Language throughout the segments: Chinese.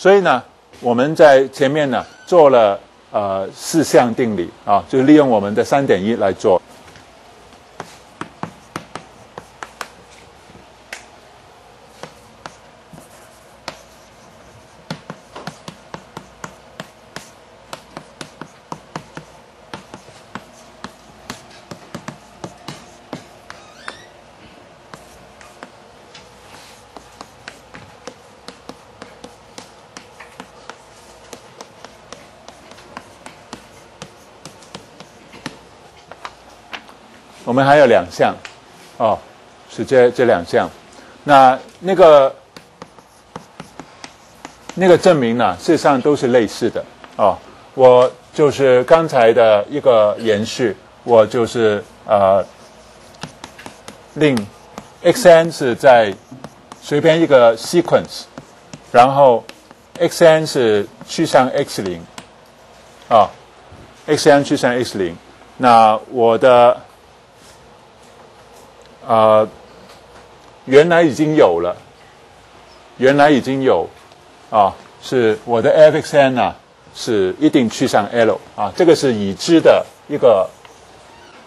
所以呢，我们在前面呢做了呃四项定理啊，就利用我们的三点一来做。还有两项，哦，是这这两项。那那个那个证明呢，事实上都是类似的哦。我就是刚才的一个延续，我就是呃，令 x n 是在随便一个 sequence，然后 x n 是趋向 x 零，啊，x n 趋向 x 零。那我的啊，原来已经有了，原来已经有啊，是我的 f x n 呢，是一定趋向 L 啊，这个是已知的一个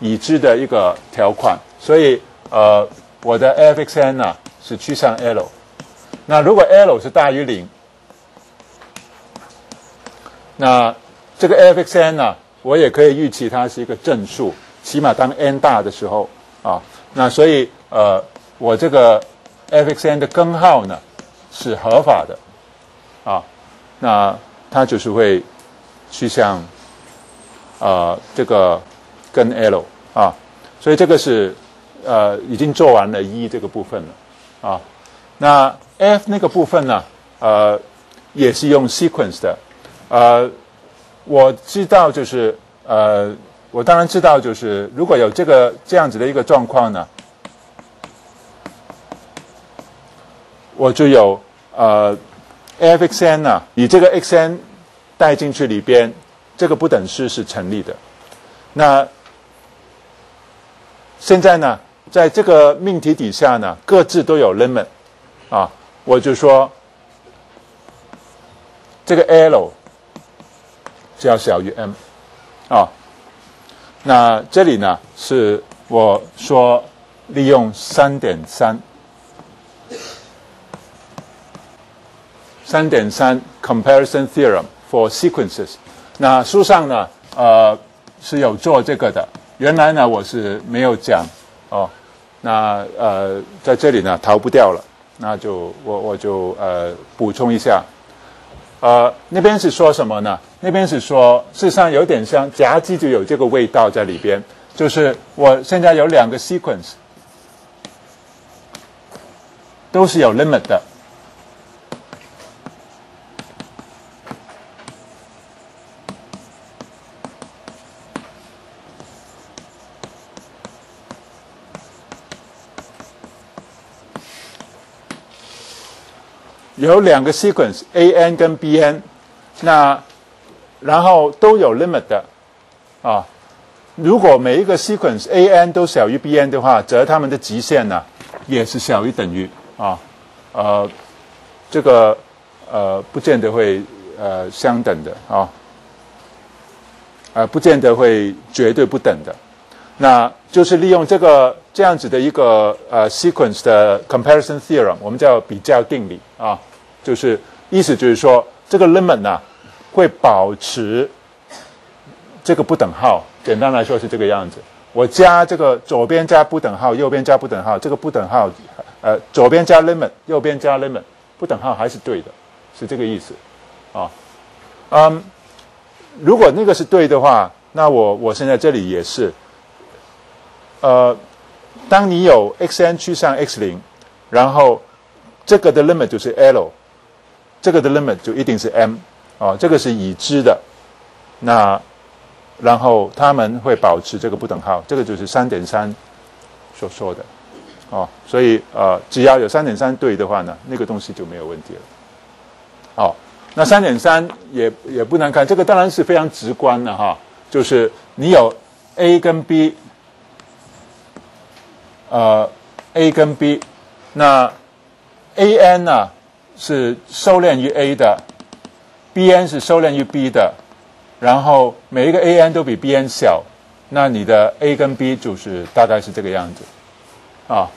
已知的一个条款，所以呃，我的 f x n 呢是趋向 L。那如果 L 是大于零，那这个 f x n 呢，我也可以预期它是一个正数，起码当 n 大的时候啊。那所以呃，我这个 f x n 的根号呢是合法的啊，那它就是会趋向啊这个跟 L 啊，所以这个是呃已经做完了一这个部分了啊。那 f 那个部分呢呃也是用 sequence 的呃，我知道就是呃。我当然知道，就是如果有这个这样子的一个状况呢，我就有呃，f x n 呢，以这个 x n 带进去里边，这个不等式是成立的。那现在呢，在这个命题底下呢，各自都有 limit 啊，我就说这个 L 就要小于 m 啊。那这里呢，是我说利用三点三，三点三 comparison theorem for sequences。那书上呢，呃，是有做这个的。原来呢，我是没有讲哦。那呃，在这里呢，逃不掉了。那就我我就呃补充一下。呃，那边是说什么呢？那边是说，事实上有点像夹击，就有这个味道在里边。就是我现在有两个 sequence，都是有 limit 的。有两个 sequence a n 跟 b n，那然后都有 limit 的啊。如果每一个 sequence a n 都小于 b n 的话，则它们的极限呢也是小于等于啊。呃，这个呃不见得会呃相等的啊，呃不见得会绝对不等的。那就是利用这个这样子的一个呃 sequence 的 comparison theorem，我们叫比较定理啊。就是意思就是说，这个 limit 呢会保持这个不等号。简单来说是这个样子。我加这个左边加不等号，右边加不等号，这个不等号，呃，左边加 limit，右边加 limit，不等号还是对的，是这个意思啊。嗯，如果那个是对的话，那我我现在这里也是，呃，当你有 x n 趋向 x 零，然后这个的 limit 就是 L。这个的 limit 就一定是 m，啊，这个是已知的，那然后他们会保持这个不等号，这个就是三点三所说的，哦，所以呃，只要有三点三对的话呢，那个东西就没有问题了，哦，那三点三也也不难看，这个当然是非常直观的哈，就是你有 a 跟 b，呃，a 跟 b，那 a n 呢？是收敛于 A 的，b n 是收敛于 b 的，然后每一个 a n 都比 b n 小，那你的 a 跟 b 就是大概是这个样子，啊，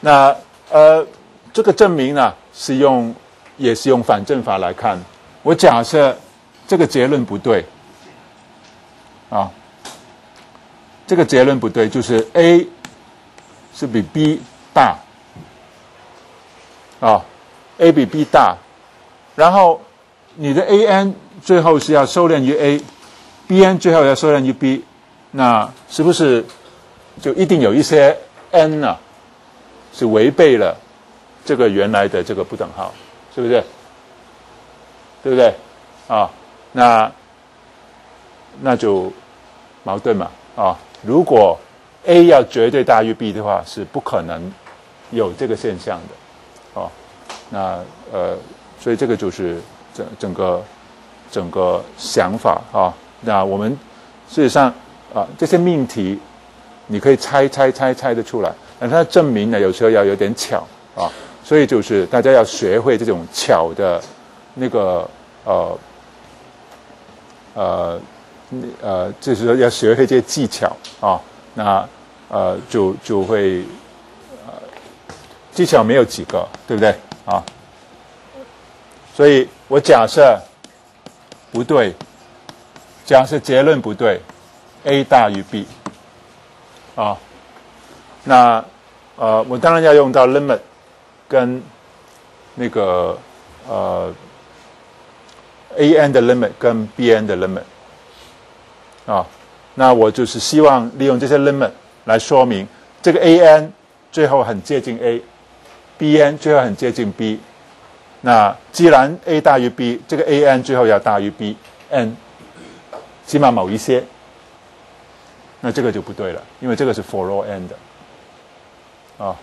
那呃这个证明呢是用也是用反证法来看，我假设这个结论不对，啊，这个结论不对，就是 a 是比 b 大，啊，a 比 b 大，然后你的 a n 最后是要收敛于 a，b n 最后要收敛于 b，那是不是就一定有一些 n 呢是违背了这个原来的这个不等号，是不是？对不对？啊，那那就矛盾嘛，啊，如果 a 要绝对大于 b 的话，是不可能有这个现象的，那呃，所以这个就是整整个整个想法啊。那我们事实上啊，这些命题你可以猜猜猜猜得出来，但它证明呢，有时候要有点巧啊。所以就是大家要学会这种巧的那个呃呃呃，就是说要学会这些技巧啊。那呃，就就会呃，技巧没有几个，对不对啊？所以我假设不对，假设结论不对，a 大于 b 啊，那呃，我当然要用到 limit 跟那个呃 a n 的 limit 跟 b n 的 limit 啊。那我就是希望利用这些 limit 来说明这个 a n 最后很接近 a b n 最后很接近 b。那既然 a 大于 b，这个 a n 最后要大于 b n，起码某一些。那这个就不对了，因为这个是 for all n 的啊。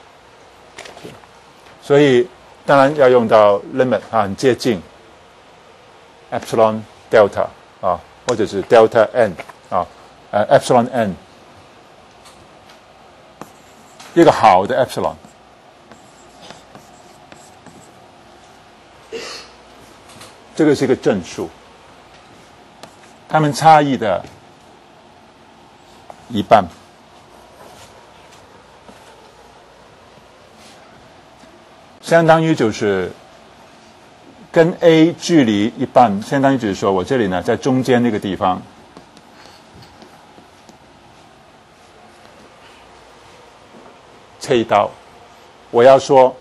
所以当然要用到 limit 啊，很接近 epsilon delta 啊，或者是 delta n 啊。呃，epsilon n，一个好的 epsilon，这个是一个正数，它们差异的一半，相当于就是跟 a 距离一半，相当于就是说我这里呢在中间那个地方。切一刀，我要说，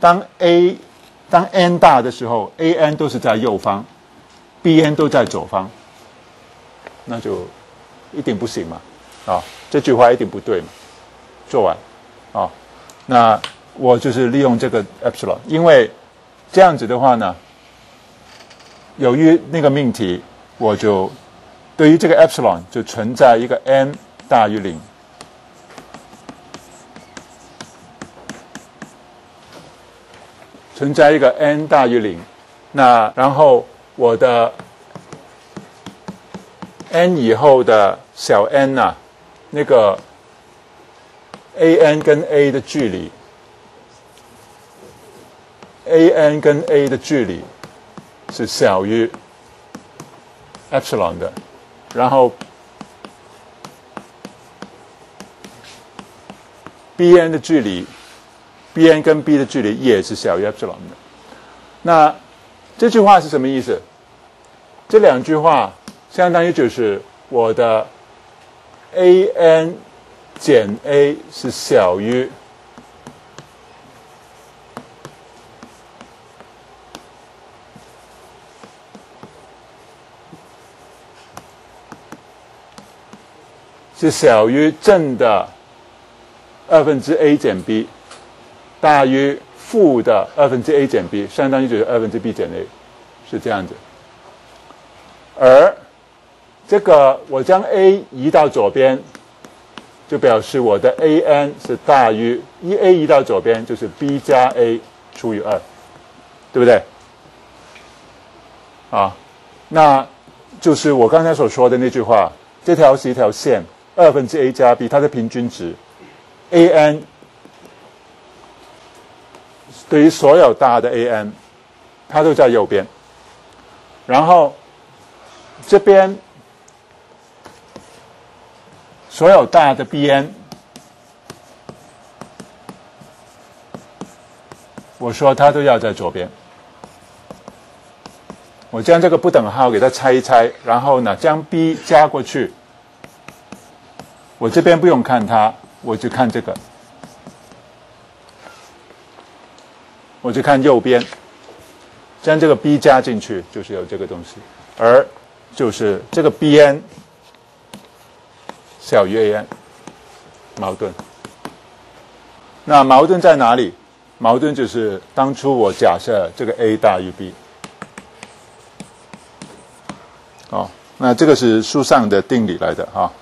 当 a 当 n 大的时候，a n 都是在右方，b n 都在左方，那就一定不行嘛，啊，这句话一定不对嘛。做完，啊，那我就是利用这个 epsilon，因为这样子的话呢，由于那个命题，我就对于这个 epsilon 就存在一个 n 大于零。存在一个 n 大于零，那然后我的 n 以后的小 n 呐，那个 a n 跟 a 的距离，a n 跟 a 的距离是小于 epsilon 的，然后 b n 的距离。B n 跟 b 的距离也是小于 epsilon 的。那这句话是什么意思？这两句话相当于就是我的 a n 减 a 是小于是小于正的二分之 a 减 b。大于负的二分之 a 减 b，相当于就是二分之 b 减 a，是这样子。而这个我将 a 移到左边，就表示我的 a n 是大于一 a 移到左边就是 b 加 a 除以二，对不对？啊，那就是我刚才所说的那句话，这条是一条线，二分之 a 加 b 它的平均值，a n。对于所有大的 a n，它都在右边，然后这边所有大的 Bn，我说它都要在左边。我将这个不等号给它拆一拆，然后呢，将 b 加过去。我这边不用看它，我就看这个，我就看右边，将这个 b 加进去，就是有这个东西，而就是这个 Bn 小于 An，矛盾。那矛盾在哪里？矛盾就是当初我假设这个 A 大于 B。哦，那这个是书上的定理来的哈。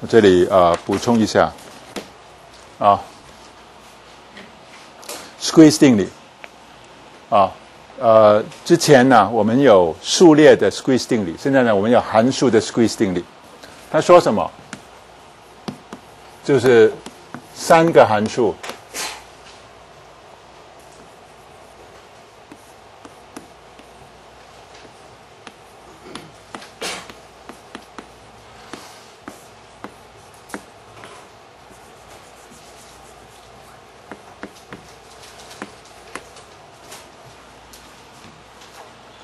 我这里啊补充一下，啊，squeeze 定理，啊，呃，之前呢我们有数列的 squeeze 定理，现在呢我们有函数的 squeeze 定理。他说什么？就是三个函数。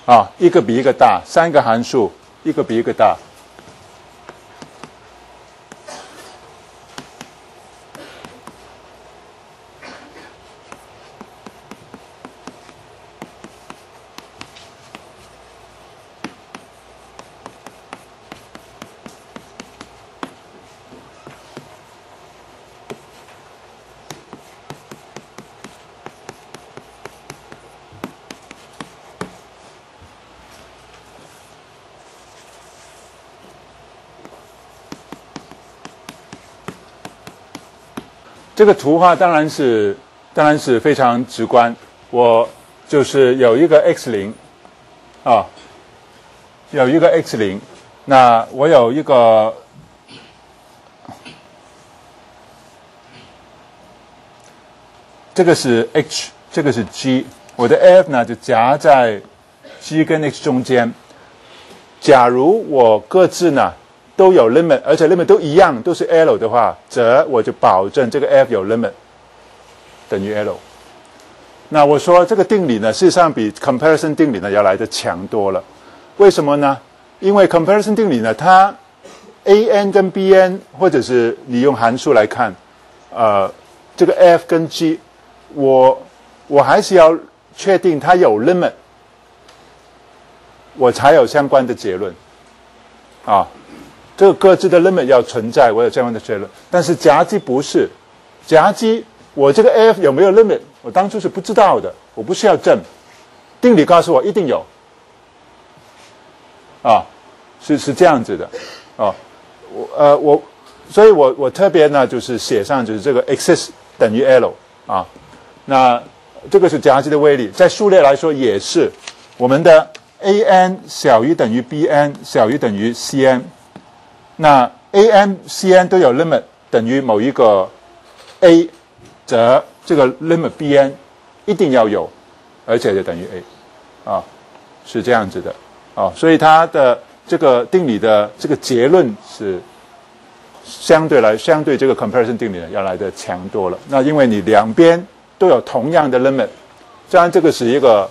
啊，一个比一个大，三个函数，一个比一个大。这个图画当然是，当然是非常直观。我就是有一个 x 零，啊，有一个 x 零，那我有一个，这个是 h，这个是 g，我的 f 呢就夹在 g 跟 x 中间。假如我各自呢？都有 limit，而且 limit 都一样，都是 L 的话，则我就保证这个 f 有 limit 等于 L。那我说这个定理呢，事实上比 comparison 定理呢要来的强多了。为什么呢？因为 comparison 定理呢，它 a n 跟 b n，或者是你用函数来看，呃，这个 f 跟 g，我我还是要确定它有 limit，我才有相关的结论啊。这个各自的 limit 要存在，我有这样的结论。但是夹击不是，夹击我这个 f 有没有 limit，我当初是不知道的，我不需要证。定理告诉我一定有，啊，是是这样子的，啊，我呃我，所以我我特别呢就是写上就是这个 x s 等于 l 啊，那这个是夹击的威力，在数列来说也是，我们的 a n 小于等于 b n 小于等于 c n。那 a n c n 都有 limit 等于某一个 a，则这个 limit b n 一定要有，而且就等于 a，啊，是这样子的，啊，所以它的这个定理的这个结论是相对来相对这个 comparison 定理呢要来的强多了。那因为你两边都有同样的 limit，当然这个是一个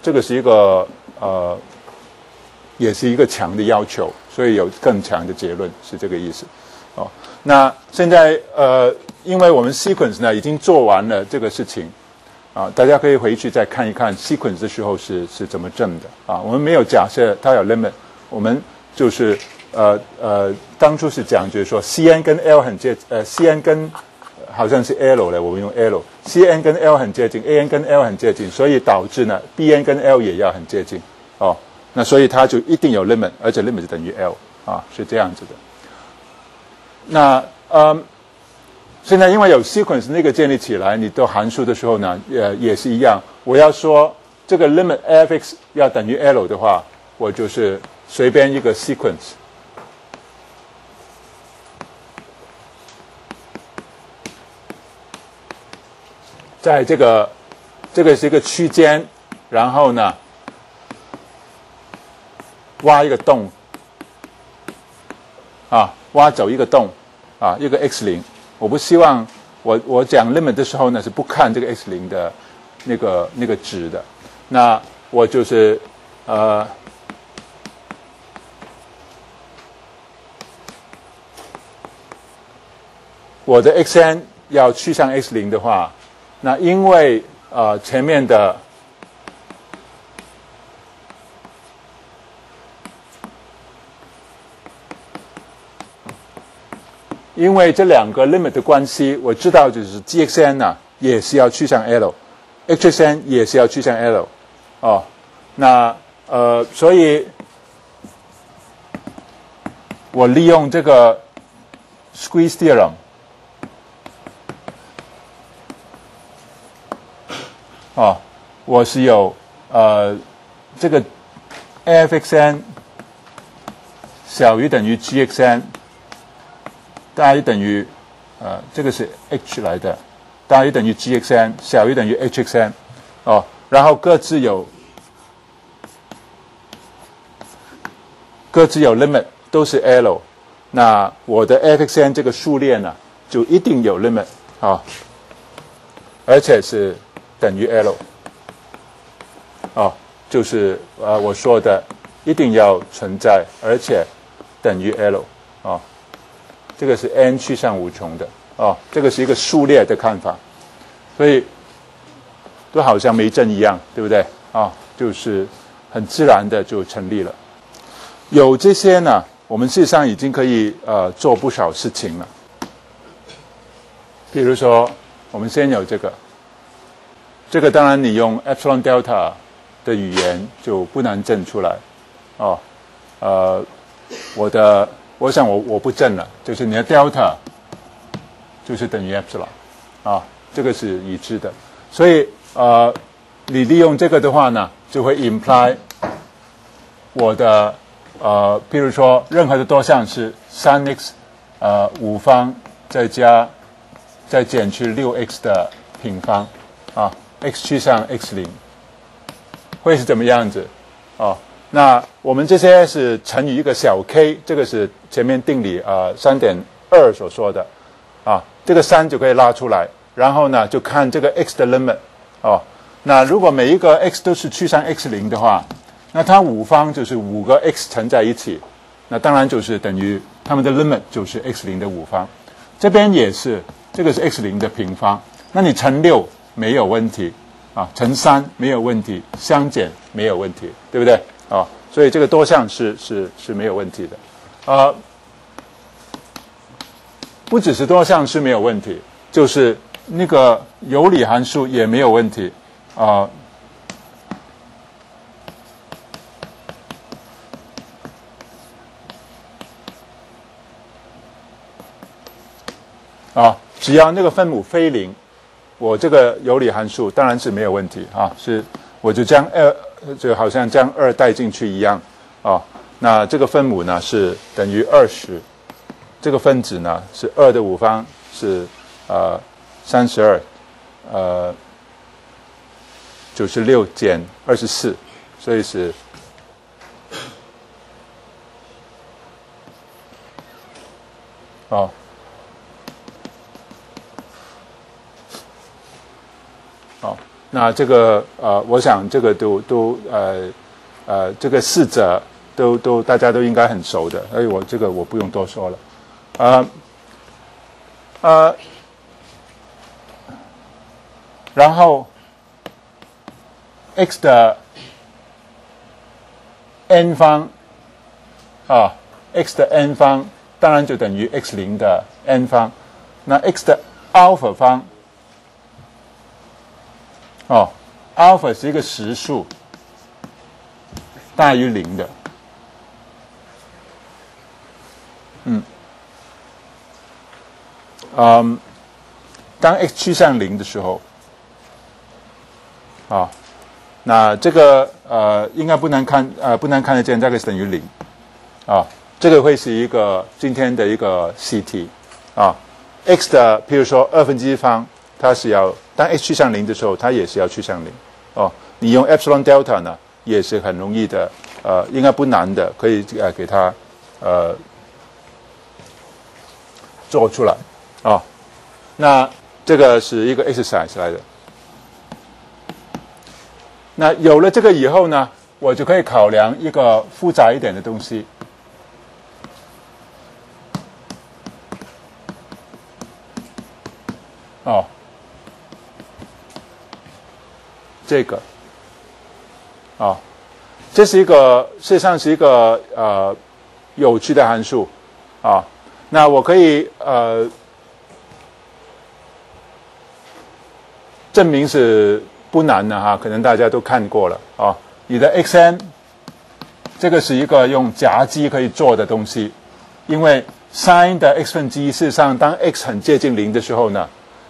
这个是一个呃，也是一个强的要求。所以有更强的结论是这个意思，哦，那现在呃，因为我们 sequence 呢已经做完了这个事情，啊，大家可以回去再看一看 sequence 的时候是是怎么证的啊。我们没有假设它有 limit，我们就是呃呃，当初是讲就是说 C n 跟 L 很接，呃 C n 跟好像是 L 嘞，我们用 L，C n 跟 L 很接近，A n 跟 L 很接近，所以导致呢 B n 跟 L 也要很接近，哦。那所以它就一定有 limit，而且 limit 是等于 L 啊，是这样子的。那呃，现在因为有 sequence 那个建立起来，你做函数的时候呢，呃，也是一样。我要说这个 limit f(x) 要等于 L 的话，我就是随便一个 sequence，在这个这个是一个区间，然后呢。挖一个洞，啊，挖走一个洞，啊，一个 x 零，我不希望我我讲 limit 的时候呢是不看这个 x 零的那个那个值的，那我就是呃。我的 x n 要去向 x 零的话，那因为呃前面的因为这两个 limit 的关系，我知道就是 g x n 呢也是要趋向 l，h x n 也是要趋向 l，哦，那呃所以我利用这个 squeeze theorem。啊，我是有呃这个 f x n 小于等于 g x n，大于等于呃这个是 h 来的，大于等于 g x n 小于等于 h x n，哦，然后各自有各自有 limit 都是 l，那我的 f x n 这个数列呢就一定有 limit 啊，而且是。等于 l，哦，就是呃我说的，一定要存在，而且等于 l，啊，这个是 n 趋向无穷的，哦，这个是一个数列的看法，所以都好像没证一样，对不对？啊，就是很自然的就成立了。有这些呢，我们事实上已经可以呃做不少事情了。比如说，我们先有这个。这个当然，你用 epsilon delta 的语言就不难证出来，哦，呃，我的，我想我我不证了，就是你的 delta 就是等于 epsilon，啊，这个是已知的，所以呃，你利用这个的话呢，就会 imply 我的呃，譬如说任何的多项是三 x 呃五方再加再减去六 x 的平方，啊。x 趋向 x 零会是怎么样子？啊，那我们这些是乘以一个小 k，这个是前面定理啊三点二所说的啊，这个三就可以拉出来，然后呢就看这个 x 的 limit 哦。那如果每一个 x 都是趋向 x 零的话，那它五方就是五个 x 乘在一起，那当然就是等于它们的 limit 就是 x 零的五方。这边也是，这个是 x 零的平方，那你乘六。没有问题，啊，乘三没有问题，相减没有问题，对不对？啊，所以这个多项是是是没有问题的，啊，不只是多项是没有问题，就是那个有理函数也没有问题，啊，啊，只要那个分母非零。我这个有理函数当然是没有问题啊，是我就将二就好像将二带进去一样啊。那这个分母呢是等于二十，这个分子呢是二的五方是呃三十二，呃九十六减二十四，所以是哦。那这个呃，我想这个都都呃呃，这个四者都都大家都应该很熟的，所以我这个我不用多说了，呃呃，然后 x 的 n 方啊，x 的 n 方当然就等于 x 零的 n 方，那 x 的 alpha 方。哦，alpha 是一个实数，大于零的。嗯，嗯，当 x 趋向零的时候，啊，那这个呃应该不难看呃不难看得见，这个是等于零，啊，这个会是一个今天的一个习题，啊，x 的譬如说二分之一方。它是要当 x 趋向零的时候，它也是要趋向零。哦，你用 epsilon delta 呢，也是很容易的呃应该不难的，可以呃给它呃做出来啊。那这个是一个 exercise 来的。那有了这个以后呢，我就可以考量一个复杂一点的东西。这个，啊，这是一个事实上是一个呃有趣的函数啊。那我可以呃证明是不难的哈，可能大家都看过了啊。你的 x n 这个是一个用夹积可以做的东西，因为 sin 的 x 分之一，事实上当 x 很接近零的时候呢。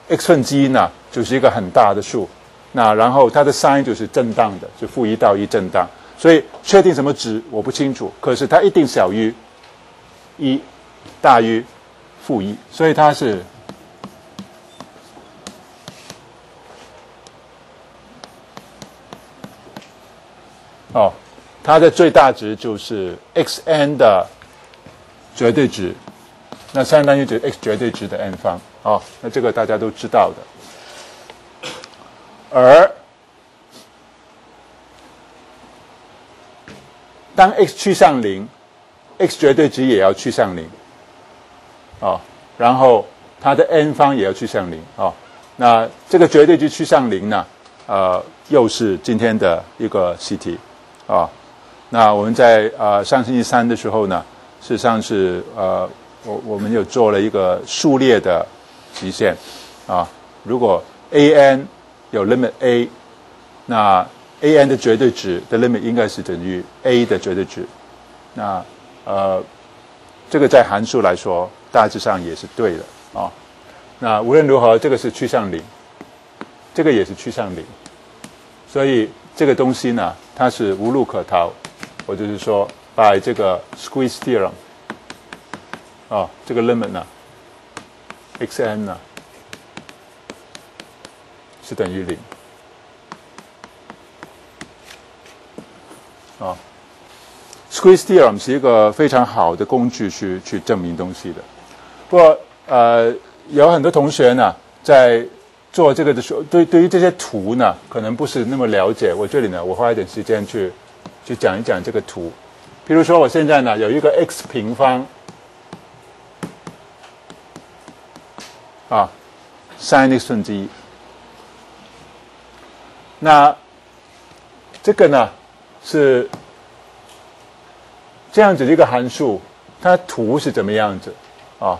x 分之一呢，就是一个很大的数，那然后它的 sin 就是震荡的，就负一到一震荡，所以确定什么值我不清楚，可是它一定小于一，大于负一，所以它是哦，它的最大值就是 x n 的绝对值，那相当于就 x 绝对值的 n 方。哦，那这个大家都知道的。而当 x 趋向零，x 绝对值也要趋向零。哦，然后它的 n 方也要趋向零。哦，那这个绝对值趋向零呢？呃，又是今天的一个习题。啊，那我们在呃上星期三的时候呢，事实上是呃我我们又做了一个数列的。极限啊！如果 a n 有 limit a，那 a n 的绝对值的 limit 应该是等于 a 的绝对值。那呃，这个在函数来说大致上也是对的啊。那无论如何，这个是趋向零，这个也是趋向零，所以这个东西呢，它是无路可逃。我就是说，by 这个 squeeze theorem 啊，这个 limit 呢。x n 呢是等于零啊，squeeze theorem 是一个非常好的工具去去证明东西的。不过呃，有很多同学呢在做这个的时候，对对于这些图呢，可能不是那么了解。我这里呢，我花一点时间去去讲一讲这个图。比如说，我现在呢有一个 x 平方。啊，sin x 分之一。那这个呢是这样子的一个函数，它图是怎么样子啊？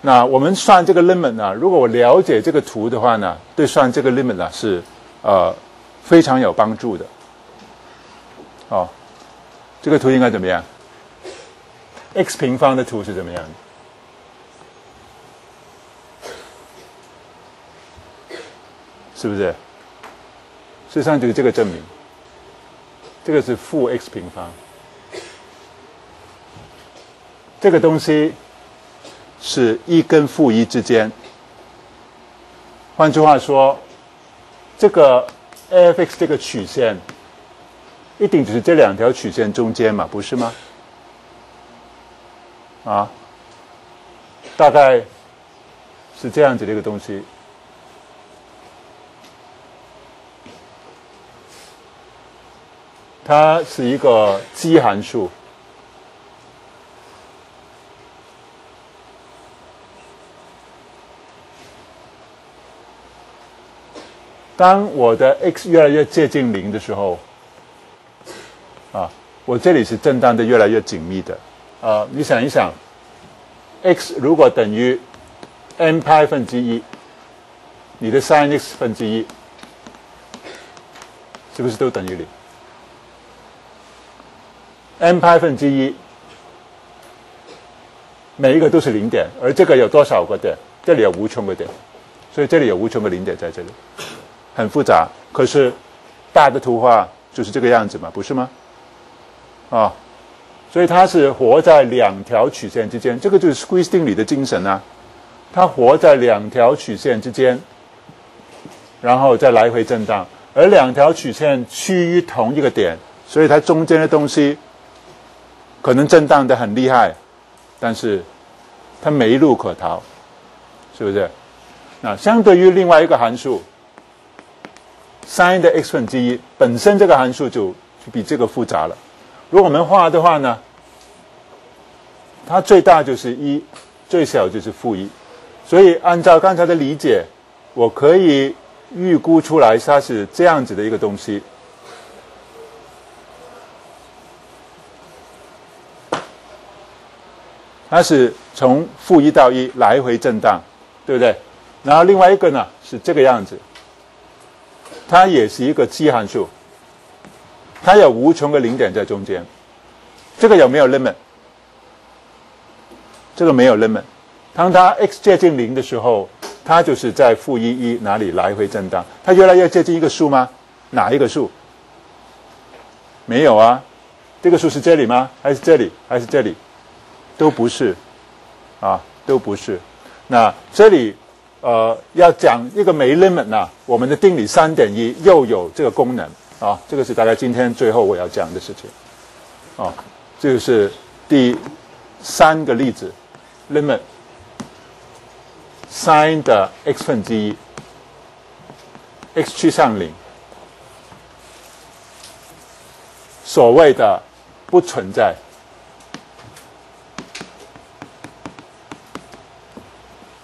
那我们算这个 limit 呢？如果我了解这个图的话呢，对算这个 limit 呢是呃非常有帮助的。哦，这个图应该怎么样？x 平方的图是怎么样的？是不是？事实上就是这个证明，这个是负 x 平方，这个东西是一跟负一之间。换句话说，这个 f(x) 这个曲线一定只是这两条曲线中间嘛，不是吗？啊，大概是这样子的一个东西。它是一个奇函数。当我的 x 越来越接近零的时候，啊，我这里是震荡的越来越紧密的。啊，你想一想，x 如果等于 n 派分之一，你的 sin x 分之一，是不是都等于零？n 派分之一，每一个都是零点，而这个有多少个点？这里有无穷个点，所以这里有无穷个零点在这里，很复杂。可是大的图画就是这个样子嘛，不是吗？啊，所以它是活在两条曲线之间，这个就是 squeeze 定理的精神啊。它活在两条曲线之间，然后再来回震荡，而两条曲线趋于同一个点，所以它中间的东西。可能震荡的很厉害，但是它没路可逃，是不是？那相对于另外一个函数，sin 的 x 分之一本身这个函数就就比这个复杂了。如果我们画的话呢，它最大就是一，最小就是负一，所以按照刚才的理解，我可以预估出来它是这样子的一个东西。它是从负一到一来回震荡，对不对？然后另外一个呢是这个样子，它也是一个奇函数，它有无穷个零点在中间。这个有没有 limit？这个没有 limit。当它 x 接近零的时候，它就是在负一一哪里来回震荡。它越来越接近一个数吗？哪一个数？没有啊，这个数是这里吗？还是这里？还是这里？都不是，啊，都不是。那这里，呃，要讲一个没 limit 呢，我们的定理三点一又有这个功能啊。这个是大概今天最后我要讲的事情，啊，这个是第三个例子，limit sin 的 x 分之一，x 趋向零，所谓的不存在。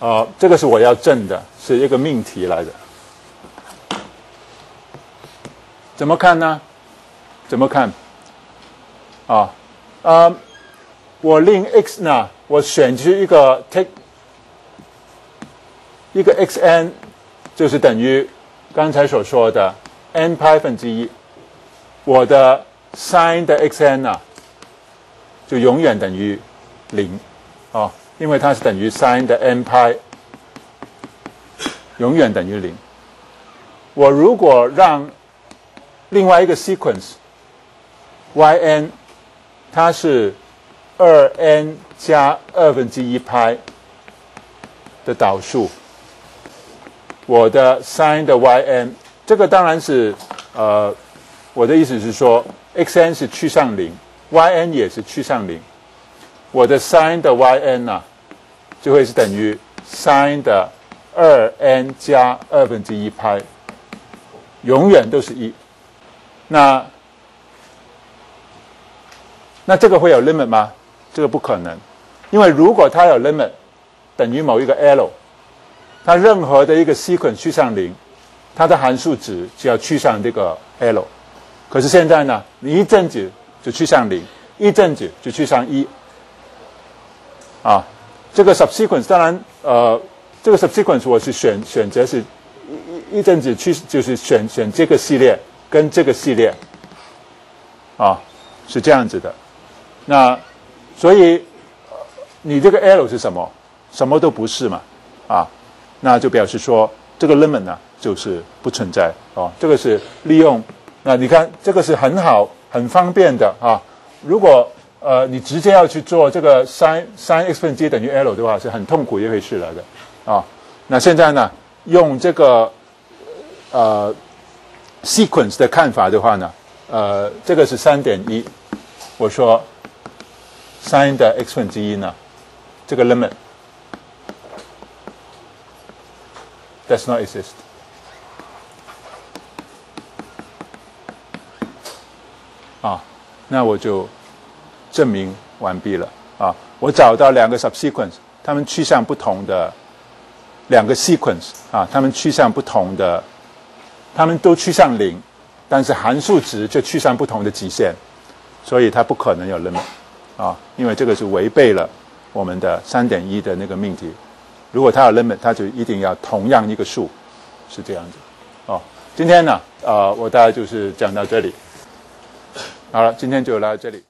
啊，这个是我要证的，是一个命题来的。怎么看呢？怎么看？啊，呃，我令 x 呢，我选取一个 take 一个 x n，就是等于刚才所说的 n 派分之一。我的 sin 的 x n 呢，就永远等于零，啊。因为它是等于 sin 的 n 派，永远等于零。我如果让另外一个 sequence y n，它是二 n 加二分之一派的导数，我的 sin 的 y n，这个当然是呃，我的意思是说，x n 是趋向零，y n 也是趋向零。我的 sin 的 y n 呢，就会是等于 sin 的二 n 加二分之一派，永远都是一。那那这个会有 limit 吗？这个不可能，因为如果它有 limit，等于某一个 l，它任何的一个 sequence 趋向零，它的函数值就要趋向这个 l。可是现在呢，你一阵子就趋向零，一阵子就趋向一。啊，这个 subsequence 当然，呃，这个 subsequence 我是选选择是一一阵子去，就是选选这个系列跟这个系列，啊，是这样子的。那所以你这个 L 是什么？什么都不是嘛，啊，那就表示说这个 limit 呢就是不存在哦。这个是利用，那你看这个是很好很方便的啊。如果呃，你直接要去做这个 sin sin x 分之一等于 l 的话，是很痛苦一回事来的，啊，那现在呢，用这个呃 sequence 的看法的话呢，呃，这个是三点一，我说 sin 的 x 分之一呢，这个 limit does not exist，啊，那我就。证明完毕了啊！我找到两个 subsequence，它们趋向不同的两个 sequence 啊，它们趋向不同的，它们都趋向零，但是函数值就趋向不同的极限，所以它不可能有 limit 啊，因为这个是违背了我们的三点一的那个命题。如果它有 limit，它就一定要同样一个数，是这样子。哦，今天呢，呃，我大概就是讲到这里。好了，今天就来到这里。